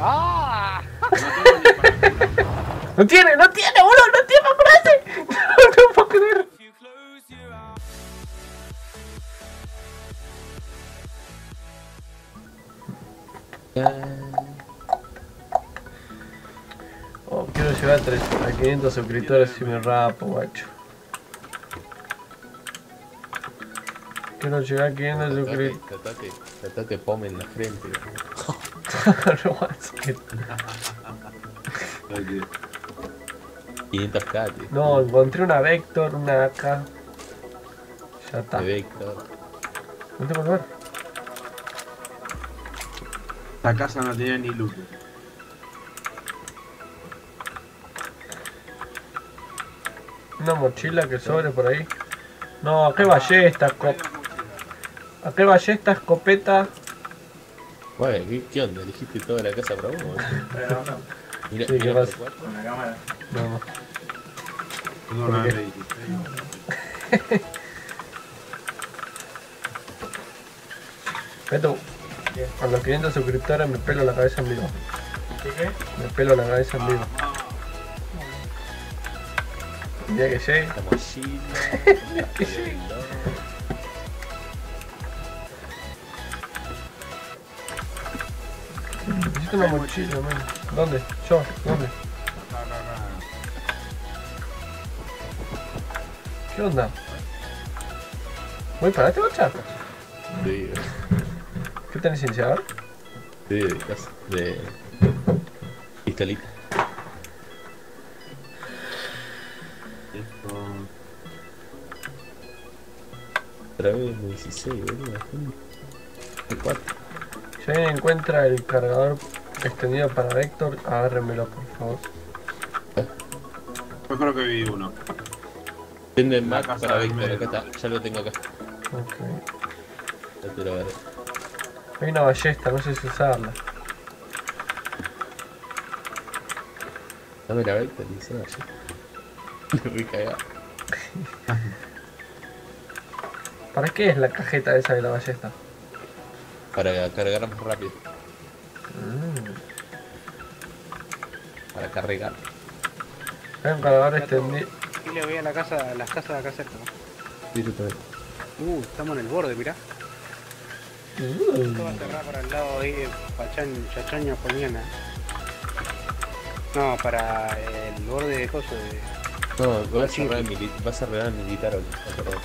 ¡Ah! ¡No tiene! ¡No tiene, boludo! ¡No tiene para curarse! No, no puedo creer. Oh, quiero llegar a, 3, a 500 suscriptores y me rapo, guacho. Quiero llegar a 500 suscriptores. Tratate, tratate pome en la frente. No, guacho, que- 500k, tío. No, encontré una Vector, una AK. Ya está. Vector. No tengo lugar. La casa no tenía ni luz. Una mochila que sobre por ahí. No, acá hay ballesta, acá hay ballesta, escopeta. Bueno, ¿qué, qué onda? ¿Elegiste toda la casa para vos? boludo? Mira, Sí, mira ¿qué pasa? Con la cámara. No, no. Tengo ¿Por una qué? M16. Beto, a los 500 suscriptores me pelo la cabeza en vivo. ¿Qué qué? Me pelo la cabeza en vivo. El día que llegue. Mochila. Necesito una mochila, man. ¿Dónde? Yo, ¿dónde? ¿Qué onda? ¿Voy para este bocha? Sí, ¿Qué tenés iniciador? sí, de casa. De. Pistolita. Otra vez 16, boludo. De 4. Si alguien encuentra el cargador extendido para Vector, agárrenmelo, por favor. Yo creo que vi uno. Tiene La Mac para medio, acá está. Ya lo tengo acá. Ok. Ya te lo agarré. Hay una ballesta, no sé si usarla. Dame la Vector y se vaya. Me voy cagado. ¿Para qué es la cajeta esa de la ballesta? Para cargar más rápido. Para cargar. Hay un cargador extendido. Y le voy a la casa, a las casas de acá cerca. Sí. Uh, estamos en el borde, mirá. Esto va a cerrar para el lado ahí de Pachán, Chachaño, Poliana. No, para el borde de coso de. No, vas a Sí. cerrar mili- vas a cerrar militar vas a cerrar.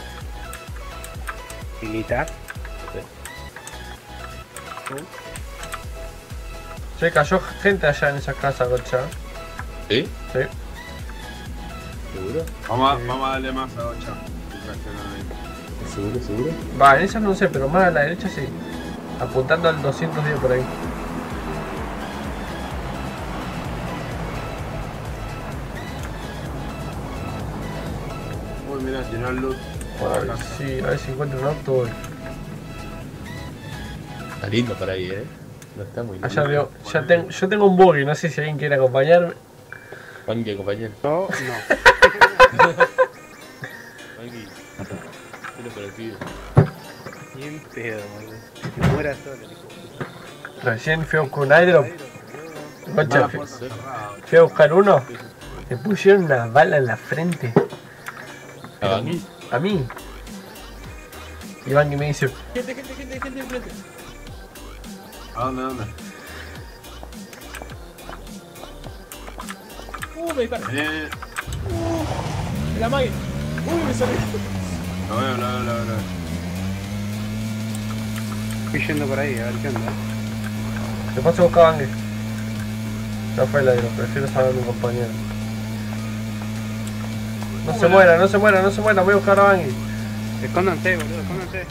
militar. Se cayó gente allá en esa casa, gocha. ¿Sí? Sí. ¿Seguro? Vamos a, vamos a darle más a 8. ¿Seguro, seguro? Va, en esa no sé, pero más a la derecha sí. Apuntando al 210 por ahí. Uy, mira, tiró el loot. por Ay, sí, a ver si encuentro un auto. Está lindo para ahí, ¿eh? No está muy lindo. Allá veo, ya tengo, yo tengo un buggy, no sé si alguien quiere acompañarme. Panqui, compañero. No, no. Panqui. Tiro por el pibe. Bien pedo, boludo. Que muera solo, hijo. Recién fui a buscar un Gocha, la fui, fui a buscar uno. Me pusieron una bala en la frente. ¿A Panqui? A mí. Iván que me dice, Gente, gente, gente, gente enfrente. ¿A dónde, a dónde? Uh, me disparan. Eh, La mague. Uh, me salió. lo veo, lo veo, lo veo. Estoy yendo por ahí, a ver qué onda. te paso a buscar a Bangue. Ya fue el airdrop, prefiero saber mi compañero. No se muera, no se muera, no se muera, voy a buscar a Bangue. Escóndanse, boludo, escóndanse.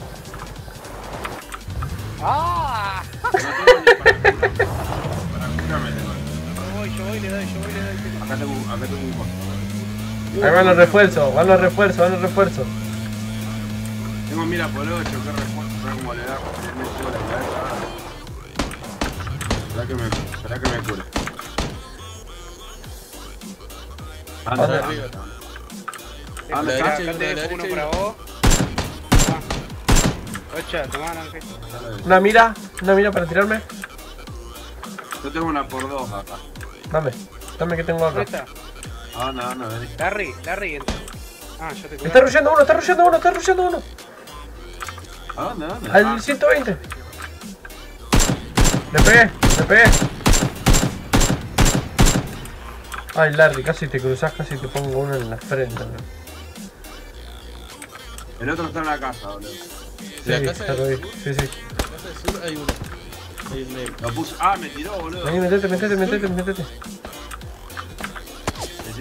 ¡Ah! No tengo ni para tengo. Yo voy, yo voy, le doy, yo voy, le doy. Acá tengo, acá tengo un costo. Ahí van los refuerzos, van los refuerzos, van los refuerzos. Tengo mira por 8, qué refuerzo, pero como le da, le meto la cabeza. Espera que me, espera que me cure. Anda, la dejo derecha uno para vos. Ah. Ocha, Ángel. Una mira, una mira para tirarme. Yo tengo una por dos acá. Dame. Dame que tengo ¿Dónde acá. está? Anda, anda, vení. Larry, Larry. entra. Ah, yo te cuido. Está rushando uno, está rushando uno, está rushando uno. ¿A dónde, a dónde? Al Ah, 120. Le pegué, le pegué. Ay, Larry, casi te cruzas, casi te pongo uno en la frente. bro. el otro está en la casa, boludo. Sí, La casa ya lo vi. de- Sí, sí. En la casa del sur hay uno. Hay un name. Lo puse. Ah, me tiró, boludo. Vení, metete, metete, metete, metete.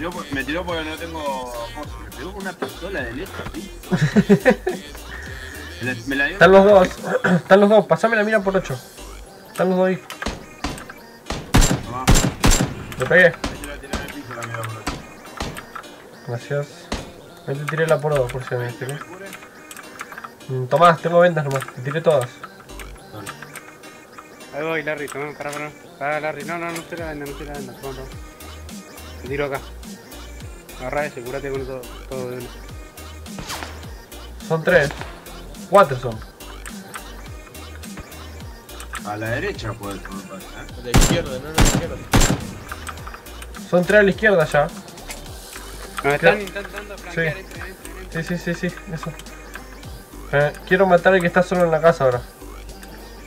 Me tiró, me tiró porque no tengo. ¿Cómo se me pegó con una pistola de letra, ¿sí? me, la, me la. Están los dos, están los dos, pasame la mira por 8. Están los dos ahí. Tomá, pegué. te aquí. Gracias. Ahí te tiré la por 2 por si me tiré. Tomás, tengo vendas nomás, te tiré todas. Ahí voy, Larry. Toma, pará, pará. Pará, Larry. No, no, no te la venda, no te la venda. Toma, toma. Te tiro acá. Agarrá ese, curate con todo, todo de uno. Son tres. Cuatro son. A la derecha puede ser, me ¿eh? A la izquierda, no a la izquierda. Son tres a la izquierda ya. Nos están intentando flanquear, Sí. entren, entren, entren. Sí, sí, sí, sí, eso. Eh, quiero matar al que está solo en la casa ahora.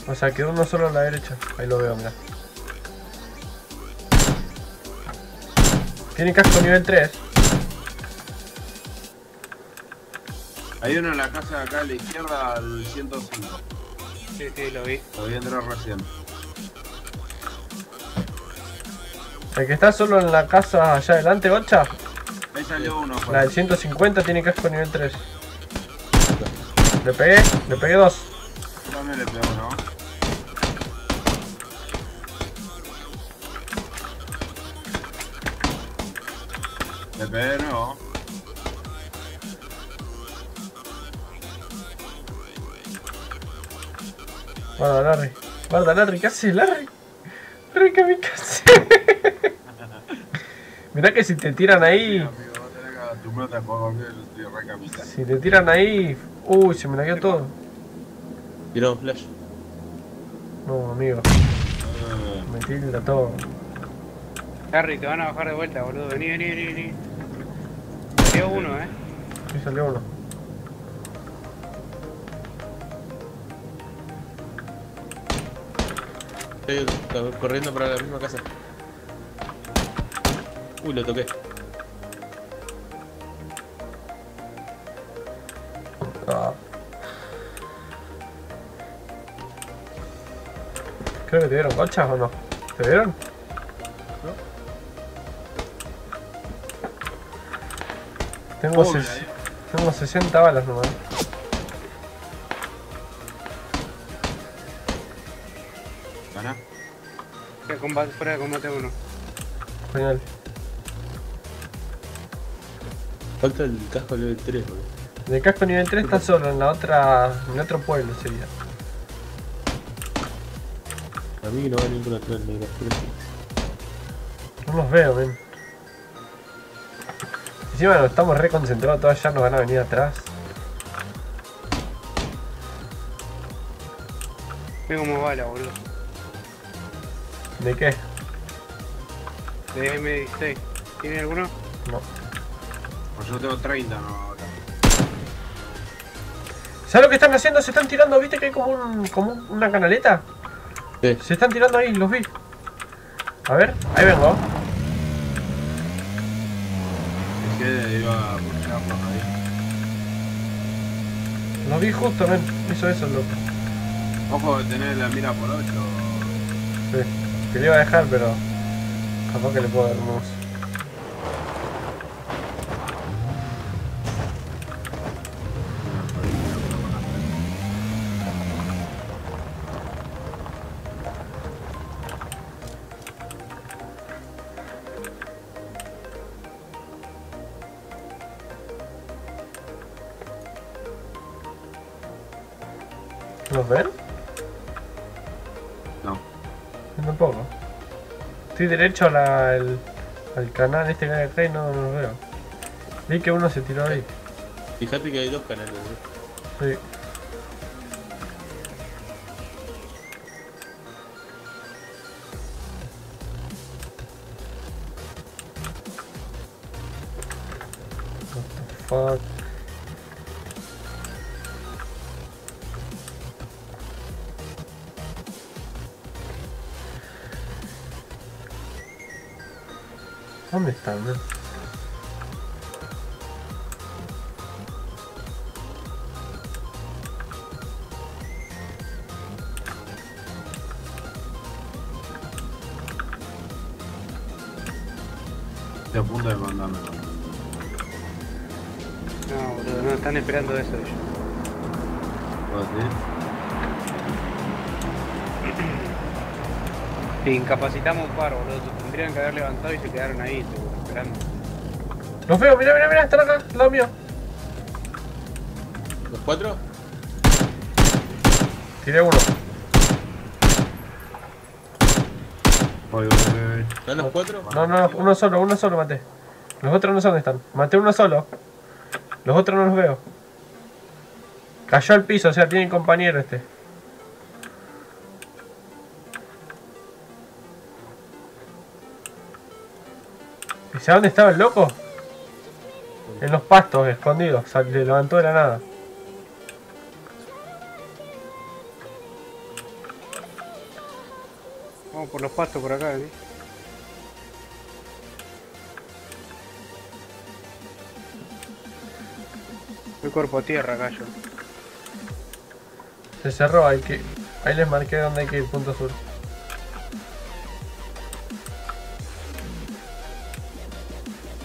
O sea, quedó uno solo a la derecha. Ahí lo veo, mira. Tiene casco nivel 3. Hay uno en la casa de acá a la izquierda al 105. Sí, sí, lo vi. Lo vi entrar recién. El que está solo en la casa allá adelante, Gocha. Ahí salió uno. La del 150 tiene casco nivel 3. Le pegué, le pegué dos. También le pegó, ¿no? Le pegué de nuevo. Guarda, Larry. Guarda, Larry, ¿qué haces, Larry? Larry, ¿qué me haces? Mirá que si te tiran ahí, si te tiran ahí, uy, se me lagueó todo. Tiramos flash. No, amigo, Eh, me tilda todo. Larry, te van a bajar de vuelta, boludo. Vení, vení, vení, vení. Salió uno, eh. Sí, salió uno. Estoy corriendo para la misma casa. Uy, lo toqué. Ah. Creo que te dieron cochas o no. ¿Te dieron? Tengo, Uy, tengo 60 balas nomás. Fuera de combate, fuera de combate uno. Genial. Falta el casco level 3, boludo. El casco nivel 3 está solo en la otra. en otro pueblo sería. A mí no va ninguna atrás de casco No los veo, ven. Encima nos estamos re concentrados, todas ya nos van a venir atrás. Ve como bala, boludo. ¿De qué? De M16. ¿Tiene alguno? No. Pues yo tengo 30, no. ahora. ¿Sabes lo que están haciendo? Se están tirando, ¿viste que hay como, un, como una canaleta? Sí. Se están tirando ahí, los vi. A ver, ahí vengo. Es que iba a buscarlos ahí. Los vi justo, ven. Hizo eso, loco. Ojo de tener la mira por 8. Sí. Que le iba a dejar, pero. Capaz que le puedo dar más. Estoy derecho a la- al, al canal este que hay acá y no, no lo veo. Vi que uno se tiró ahí. Fíjate que hay dos canales. Sí. ¿Dónde están? no? Estoy a punto de mandarme. No, boludo, no están esperando eso ellos. ¿Vos sí? Incapacitamos un par, boludo. Tendrían que haber levantado y se quedaron ahí, seguro, esperando. Los veo, mira, mira, mira, están acá, al lado mío. ¿Los cuatro? Tiré uno. Voy, voy. ¿Están los cuatro? No, no, uno solo, uno solo maté. Los otros no sé dónde están. Maté uno solo. Los otros no los veo. Cayó al piso, o sea, tiene compañero este. ¿Y sabe dónde estaba el loco? En los pastos, escondido. Se levantó de la nada. Vamos por los pastos por acá, ¿eh? Voy cuerpo a tierra yo. Se cerró, hay que. Ahí les marqué dónde hay que ir, punto sur.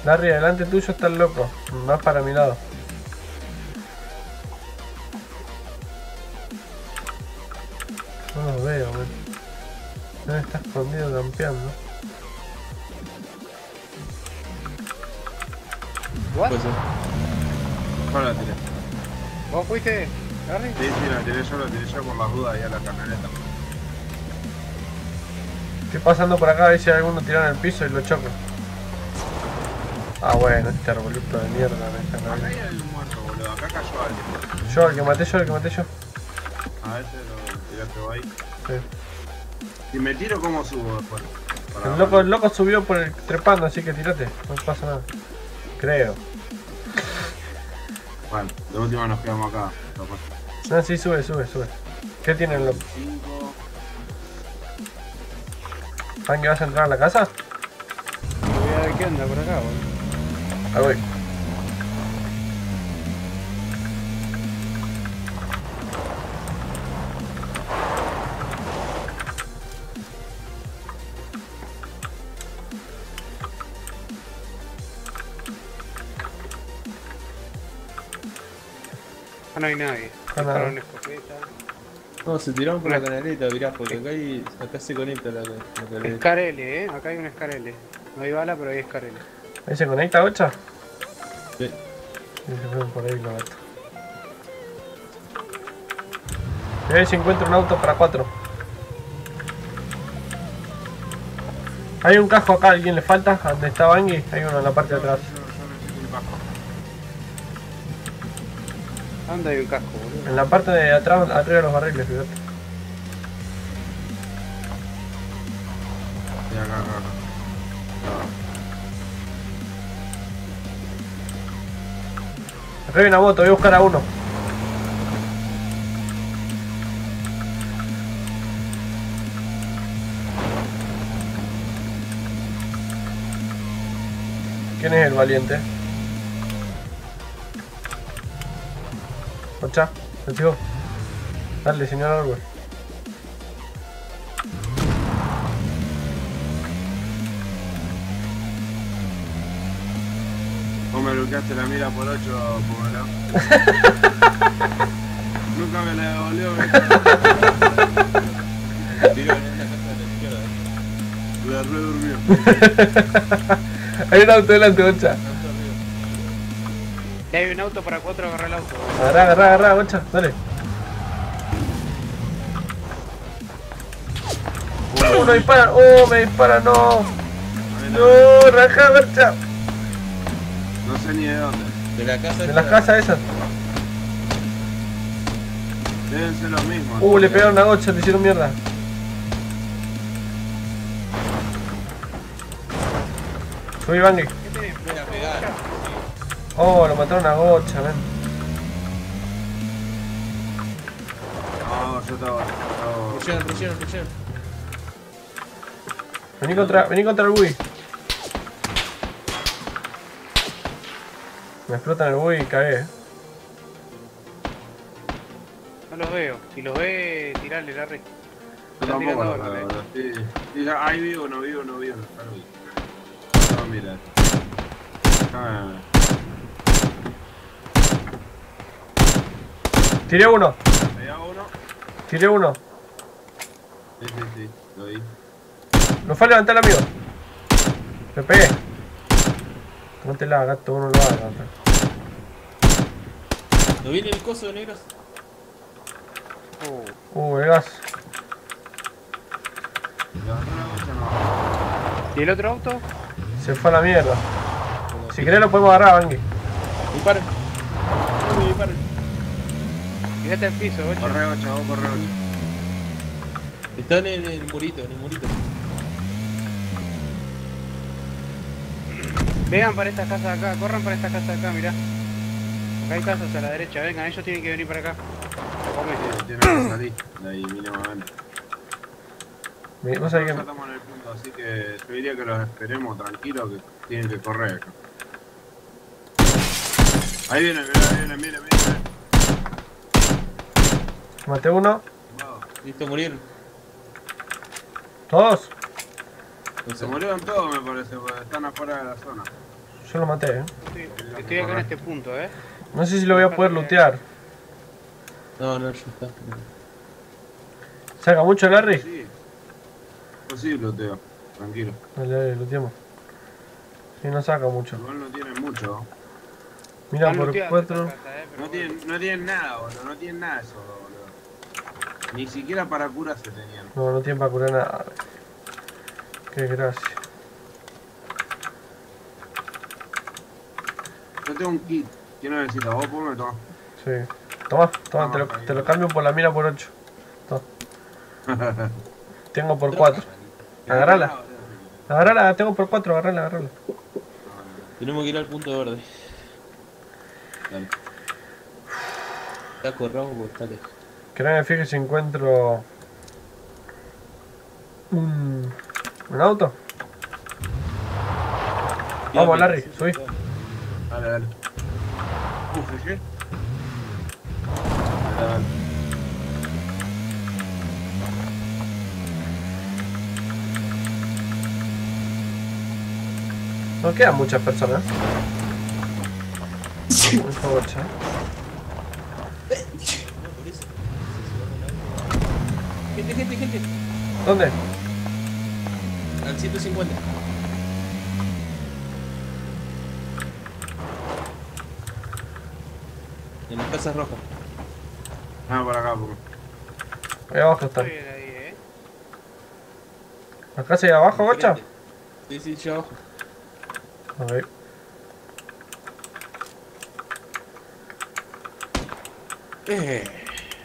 Larry, adelante tuyo está el loco. Más para mi lado. No lo veo, man. No está escondido campeando. ¿What? Pues, ¿Cuál la tiré? ¿Vos fuiste? Harry? Sí, sí, la tiré yo, la tiré yo por las dudas ahí a la camioneta. Estoy pasando por acá a ver si hay alguno tirado en el piso y lo choco. Ah, bueno, este arbolito de mierda me está Acá hay alguien muerto, boludo. Acá cayó alguien. Yo, el que maté yo, el que maté yo. A ese lo tiraste vos ahí. Sí. Si me tiro, ¿cómo subo después? Para- El loco, el loco subió por el trepando, así que tirate, no pasa nada. Creo. Bueno, de última nos quedamos acá. No, sí, sube, sube, sube. ¿Qué tiene el loco? ¿Saben que vas a entrar a la casa? Voy a ver qué onda por acá, boludo. Ahí voy. Ah, no hay nadie. Ah, escopeta. No, se tiraron por la canaleta, mirá, porque acá, hay, acá se conecta la, la canaleta. Escarele, eh. Acá hay un escarele. No hay bala, pero hay escarele. ¿Ahí se conecta, Ocha? Sí. Sí, se fueron por ahí los gatos. Voy a ver si encuentro un auto para cuatro. Hay un casco acá, ¿a alguien le falta? ¿A ¿Dónde está Bangui? Hay uno en la parte de atrás. ¿Dónde hay un casco, boludo? En la parte de atrás, arriba de los barriles, fíjate. Hay una moto, voy a buscar a uno. ¿Quién es el valiente? Ocha, contigo. Dale, señor Árbol. Vos me bloqueaste la mira por 8, Pomelo. Nunca me la devolvió, me Tiro en esta casa de la izquierda. la re durmió. Hay un auto delante, Ocha. Y hay un auto para cuatro, agarra el auto. Agarrá, agarrá, agarrá, Ocha, dale. Uh, no disparan, oh, me disparan, no. No, raja, Ocha. Sé ni de dónde. De la casa De esta- las casas esas. Deben ser los mismos. Uh, le pegaron a Ocha, le hicieron mierda. Subí, Bangui. ¿Qué tenés? Pegar. Oh, lo mataron a Gocha, ven. No, yo estaba. Rushean, rushean, rushean. Vení contra, vení contra el Wii. Me explotan el Wii y cagué. No los veo. Si los ve, tirale, Larry. Yo Están tampoco tirando lo ahora, veo, sí. Sí, ya, ahí vivo, no vivo, no vivo, no. No, mira. Ah, Tiré uno, tiré uno. Sí, sí, sí, lo vi. Lo fue a levantar el amigo. Le pegué. Tómatela, gato, uno lo va a levantar. ¿No viene el coso de negros? Uh, Uh, el gas. La no. ¿Y el otro auto? Se fue a la mierda. Si querés lo podemos agarrar, Bangui. Disparen. No me disparen. Tirate al piso, ocho. Corre ocho, vos corre ocho. Están en el murito, en el murito. Vengan para esta casa de acá, corran para esta casa de acá, mirá. Acá hay casas a la derecha, vengan, ellos tienen que venir para acá. Come. Sí, Tiene que salir de ahí mínimamente. Mi- Vos sabés Ya que estamos en el punto, así que yo diría que los esperemos tranquilos que tienen que correr acá. Ahí viene, mirá, ahí viene, mire, mire. maté uno. Listo, murieron. Todos. Se murieron todos, me parece, porque están afuera de la zona. Yo lo maté, eh. Sí, estoy acá en este punto, eh. No sé si lo voy a poder lootear. No, no, ya está. ¿Saca mucho Larry? Sí. Posible, Teo. Tranquilo. Dale, dale, looteamos. Sí, no saca mucho. Igual no tienen mucho. Mira, por cuatro. eh, No bueno. tienen, no tienen nada, boludo. No tienen nada eso, boludo. Ni siquiera para curas se tenían. No, no tiene para curar nada. Qué gracia. Yo tengo un kit. ¿Quién necesita? ¿Vos ponme toma? Sí. Toma, toma, te lo, te lo cambio por la mira por 8. Tengo por 4. Agarrala. Agarrala, tengo por 4, agarrala, agarrala. Tenemos que ir al punto verde. Dale. Está corrado porque está lejos. Que no me fije si encuentro un, un auto. Vamos, Larry, subí. Dale, dale. Uf, dale. No quedan muchas personas. Por favor, che. Gente, gente, gente. ¿Dónde? Al 150. En las casas rojas. Ah, por acá, por Ahí abajo. Estoy ahí, eh. ¿La casa ahí abajo, gocha? Sí, sí, yo abajo. A ver. Eh.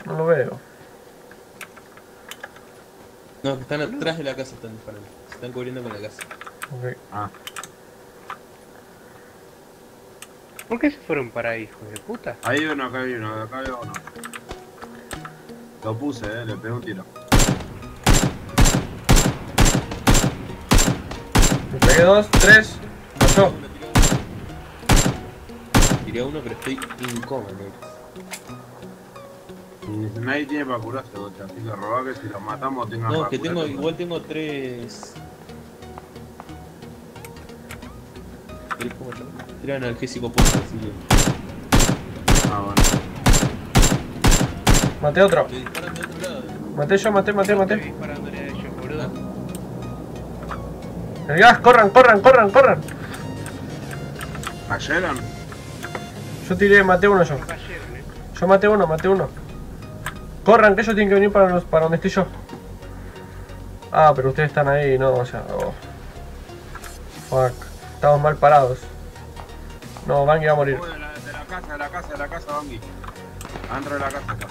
No lo veo. No, que están atrás de la casa, están disparando. Se están cubriendo con la casa. Ok. Ah, ¿Por qué se fueron para ahí, hijos de puta? ahí hay uno, acá hay uno, acá hay uno. Lo puse, eh, le pegué un tiro. Me pegué dos, tres. Pasó. Tiré a uno, pero estoy incómodo. Nadie tiene para curarse, bocha, así que robá que si los matamos tengan No, para que tengo, igual tengo tres. Tres analgésicos puestos, así que. Ah, bueno. Maté otro. Te disparan de otro lado. eh. Maté yo, maté, maté, Estoy maté. disparándole a ellos, boludo. El gas, corran, corran, corran, corran. ¿Cayeron? Yo tiré, maté uno yo. Eh. Yo maté uno, maté uno. Corran, que ellos tienen que venir para, los, para donde estoy yo. Ah, pero ustedes están ahí, no, o sea. oh. Fuck. Estamos mal parados. No, Bangi va a morir. De la, de la casa, de la casa, de la casa, Bangi. Adentro de la casa. Acá.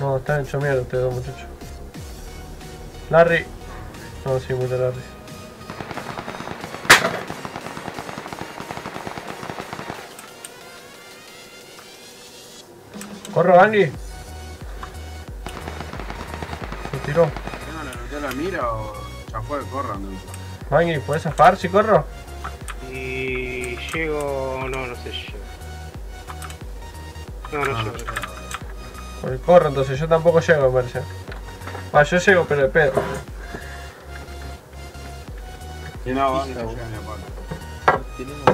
No, están hecho mierda ustedes dos muchachos. Larry. No, sí, muere Larry. Corro, Bangi. Se tiró. ¿Yo la, la mira o ya fue? Corran, ¿no? Bangui, ¿puedes zafar si corro? Y llego. No, no sé, llego. No, no Ah, llego. Porque corro, entonces yo tampoco llego, me parece. Ah, yo llego, pero de pedo. Y no, no. Tenemos,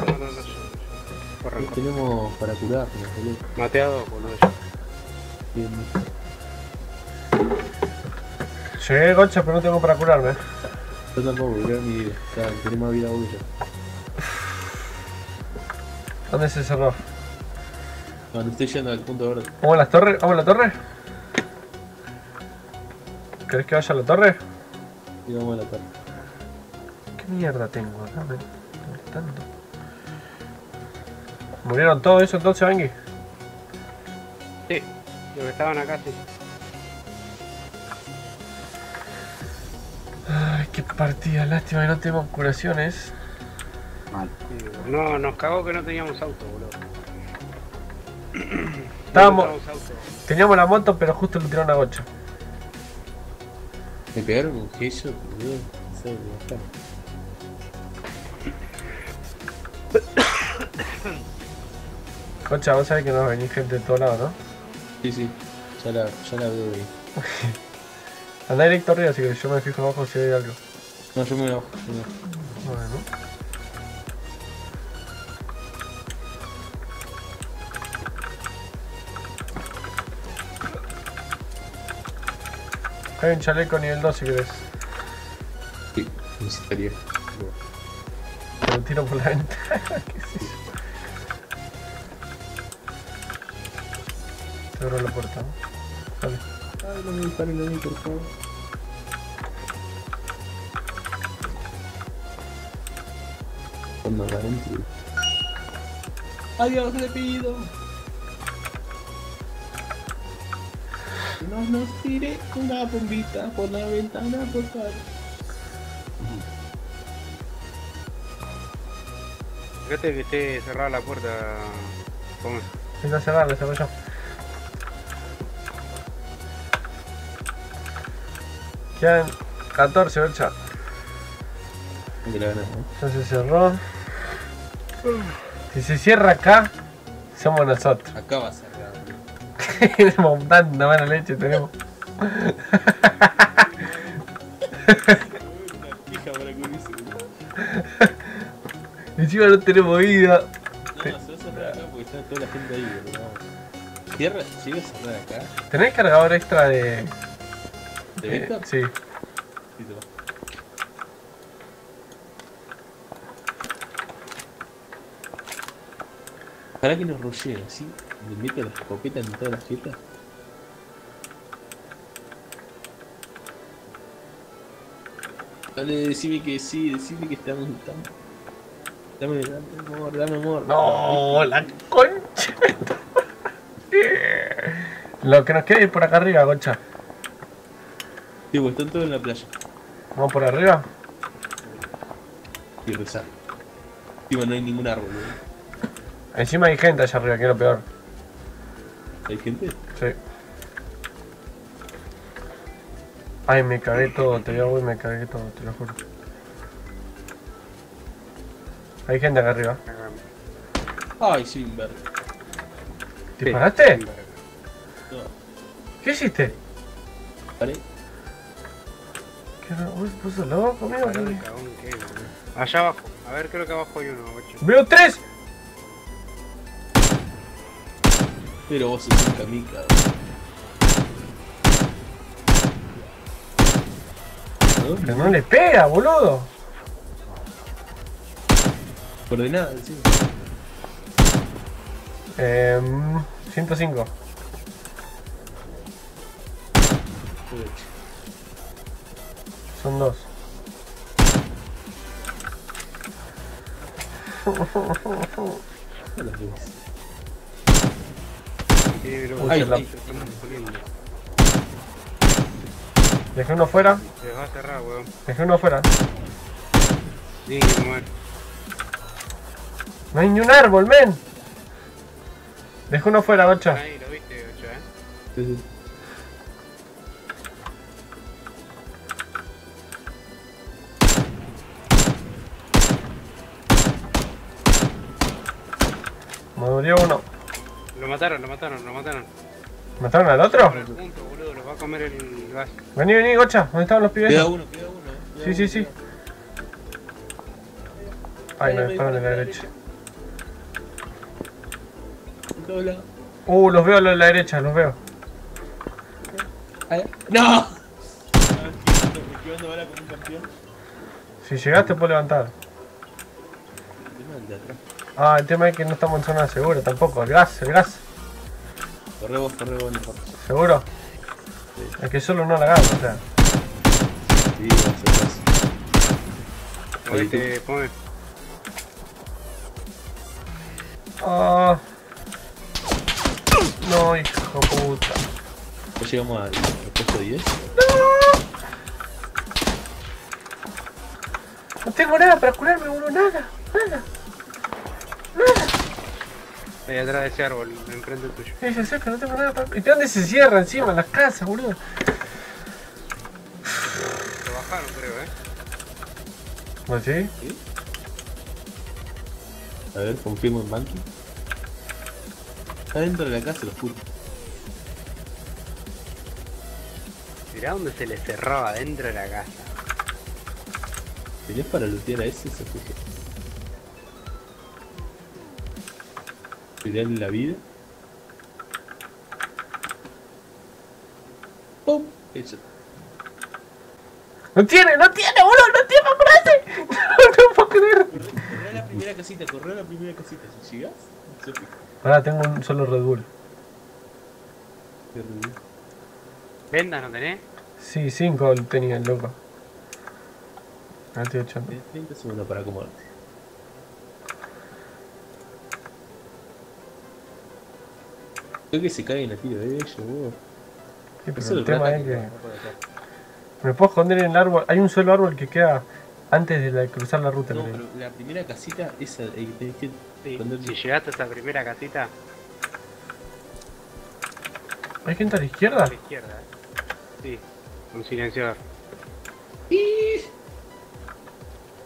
tenemos para curarnos, boludo. Mateado, boludo. Bien. Llegué, Gocha, pero no tengo para curarme. Yo tampoco, creo mi vida. O sea, más vida que yo. ¿Dónde se cerró? Cuando estoy yendo al punto verde. ¿Vamos a las torres? ¿Vamos a la torre? ¿Querés que vaya a la torre? Y vamos a la tarde. ¿Qué mierda tengo acá? Me... molestando. ¿Murieron todos eso entonces, Bangui? Sí, los que estaban acá, sí. Qué partida, lástima que no tengo curaciones. Mal. Sí, No, nos cagó que no teníamos auto, boludo. Estábamos- No encontramos auto. Teníamos la moto, pero justo le tiraron a Gocha. Me pegaron un headshot, boludo. No sé, me bajaron. Gocha, vos sabés que nos va a venir gente de todos lados, ¿no? Sí, sí. Ya la, ya la veo ahí. Anda directo arriba, así que yo me fijo abajo si hay algo. No, yo me voy abajo. yo. Bueno. Hay un chaleco nivel 2 si querés. Sí, necesitaría. Te lo tiro por la ventana. ¿Qué es eso? Te abro la puerta, ¿no? No me disparen a mí, por favor. Cuando adentro. Adiós, le pido. No nos tire una bombita por la ventana, por favor. Fíjate que esté cerrada la puerta. ¿Cómo es? La cerré yo. Quedan 14, Bercha. Que la ganas, ¿no? Ya se cerró. Si se cierra acá, somos nosotros. Acá va a cerrar. tenemos tanta mala leche, tenemos. Encima no tenemos vida. No, se va a cerrar acá porque está toda la gente ahí. Vamos. Cierra, llega a cerrar acá. ¿Tenés cargador extra de. ¿De Vector? sí. Para que nos rollea, así, le mete la escopeta en toda la jeta. Dale, decime que sí, decime que estamos, estamos. Dame, dame amor, dame amor. No, la concha. Lo que nos queda es por acá arriba, concha. Tío, pues están todos en la playa. Vamos por arriba. Y rezar. Tío, no hay ningún árbol, ¿no? Encima hay gente allá arriba, que es lo peor. ¿Hay gente? Sí. Ay, me cagué todo, te digo, y me cagué todo, te lo juro. Hay gente acá arriba. Ay, sí, un verde. ¿Disparaste? No, ¿Qué hiciste? ¿vale? ¿Vos vos sos loco de cagón que boludo. Allá abajo. A ver, creo que abajo hay uno, guacho. ¡Veo tres! Pero vos sos un. ¿No? Pero no le pega, boludo. Coordenada, sí. Eh, 105. Son dos. Ay, la-. Dejé uno fuera. Se va a cerrar, weón. Dejé uno fuera. Sí. No hay ni un árbol, men. Dejé uno fuera, gocha. Ahí, lo viste, eh. Sí, sí. Murió uno. Lo mataron, lo mataron, lo mataron. ¿Mataron al otro? Por el punto, boludo, lo va a comer el gas. Vení, vení, Gocha. ¿Dónde estaban los pibes? Queda uno, queda uno. eh. Queda Sí, sí, uno, sí. queda. Ay, no, me disparan de la derecha. En. Uh, los veo a los de la derecha, los veo. ¡No! Si llegaste, puedo levantar. Atrás. Ah, el tema es que no estamos en zona segura tampoco. El gas, el gas. Corre vos, corre vos, mejor. ¿Seguro? Es que solo no la gas, o sea. Sí, pone. Ah. No, hijo de puta. Ya llegamos al, al puesto 10. No tengo nada para curarme, boludo, nada, nada. Ahí atrás de ese árbol, enfrente tuyo. Ya sé que no tengo nada para. ¿Y de dónde se cierra encima? Las casas, boludo. Lo bajaron, creo, eh. ¿No sí? A ver, confirmo en Monkey. Está dentro de la casa, lo juro. Mirá dónde se le cerraba dentro de la casa. ¿Tenés para lootear a ese? Se fije. Pelearle la vida. ¡Pum! Hecho. ¡No tiene, no tiene, boludo! ¡No tiene para curarse! No, no puedo creer. Corre a la primera casita, corre a la primera casita. Si llegas, se. Ahora tengo un solo Red Bull. Qué. ¿Vendas no tenés? Sí, cinco tenía el loco. Ahora estoy echando. Tienes 30 segundos para acomodarte. Creo que se caen a tiro de ellos, vos. Sí, pero Eso el es tema es que. Me puedo esconder en el árbol. Hay un solo árbol que queda antes de la- cruzar la ruta, No, pero la primera casita, esa, eh, tenés que Sí. Si llegaste a esa primera casita, ¿Hay gente a la izquierda? a la izquierda, eh. Sí, un silenciador.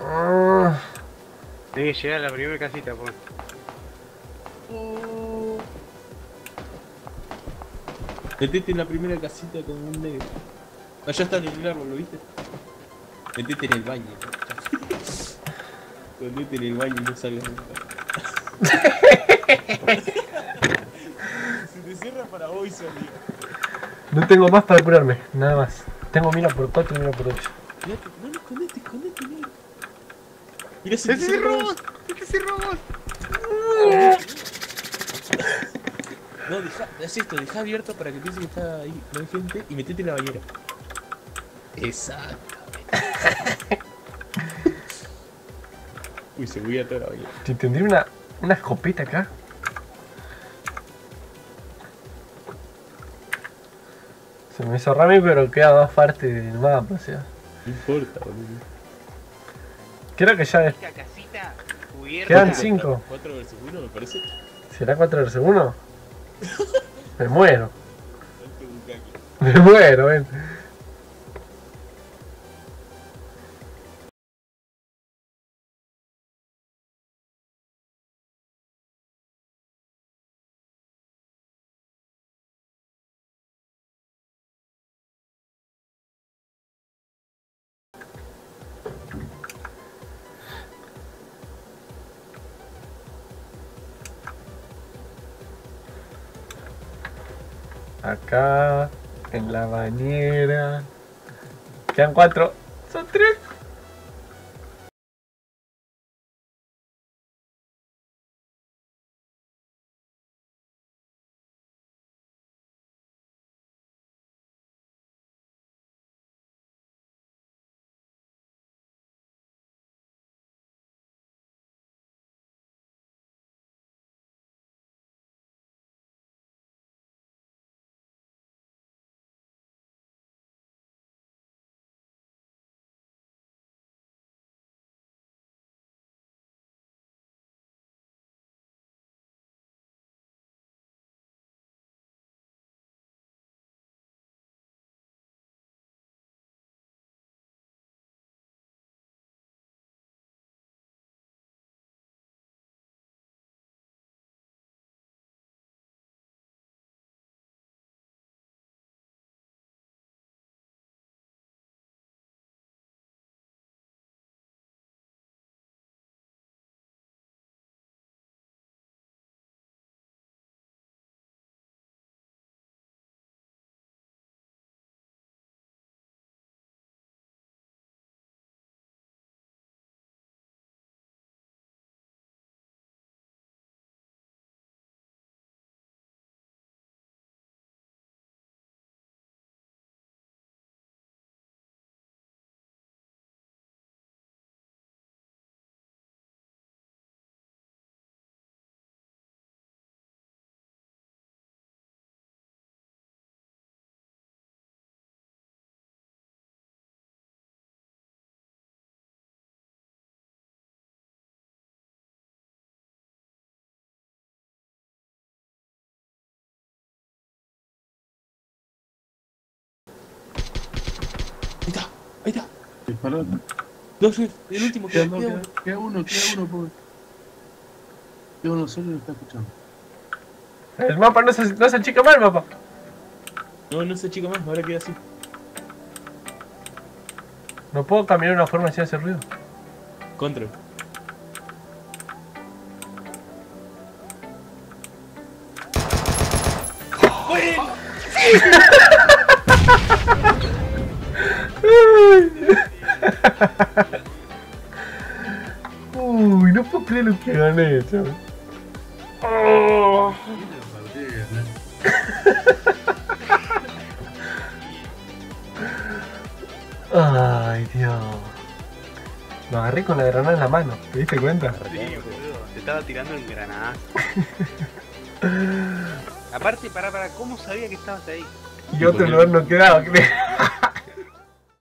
Ah, Tenés que llegar a la primera casita, pues. Metete en la primera casita con un negro. Allá está en el árbol, ¿lo viste? Metete en el baño. Metete en el baño y no salgas nunca. Se te cierra para hoy salir. no tengo más para curarme, nada más. Tengo mira por 4 y mira por 8. Mirá, no, no, escondete, escondete, negro. Mira, se te ¡Ese cierra robot! vos. No, deja, haz esto, deja abierto para que piense que está ahí, no hay gente, y metete en la bañera. Exactamente. Uy, se voy a toda la bañera. Si tendría una, una escopeta acá. Se me hizo rami, pero queda más parte del mapa, o sea. No importa, boludo. Creo que ya es- Esta casita cubierta. Quedan cinco. 4 versus 1 me parece. ¿Será 4 versus 1? Me muero, me muero, ven. En la bañera. Quedan 4. Son 3. Ahí está. Disparó. Dos, el último Queda queda, uno, queda queda, queda uno, queda uno, pobre. Queda uno solo y lo está escuchando. El mapa no se, no se achica mal, mapa. No, no sé chico más, ahora queda así. No puedo caminar de una forma sin hacer ruido. Control. Uy, no puedo creer lo que gané, chaval. Ay, Dios. Lo agarré con la granada en la mano, ¿te diste cuenta? Sí, boludo. Te estaba tirando en granada. Aparte, para, para, ¿cómo sabía que estabas ahí? Y otro lugar no quedaba, creo.